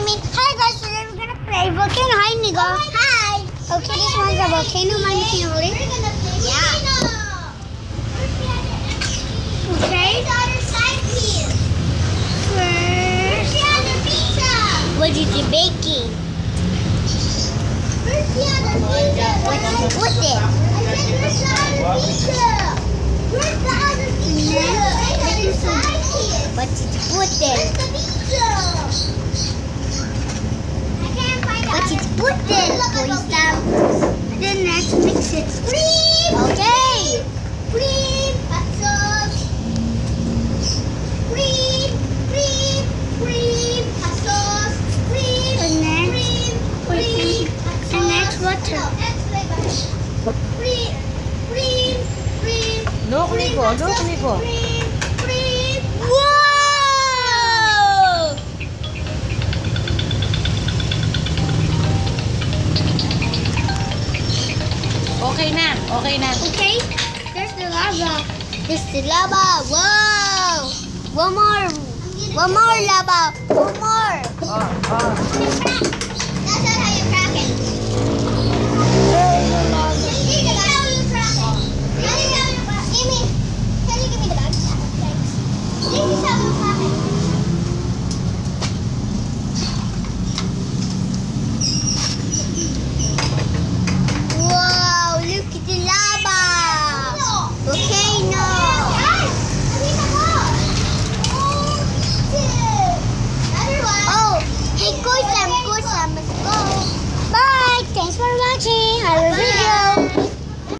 I mean, hi guys, today we're gonna play volcano. Hi, Nigo. Hi. Okay, this one's a volcano. Mine can hold it. Yeah. Okay. First, what is you baking? What you put it? What did you put it? What did you put it? Boys down. Then next, mix it. Okay. Cream, hot sauce. Cream, cream, cream, hot sauce. Cream, And cream, cream, hot and next water. No, next flavor. Cream, cream, cream. No, cream, Nigo, hot no, sauce. Nigo. Cream, cream. Okay na, okay na. Okay, there's the lava. There's the lava. Whoa! One more. One more lava. One more. Oh, oh. Okay.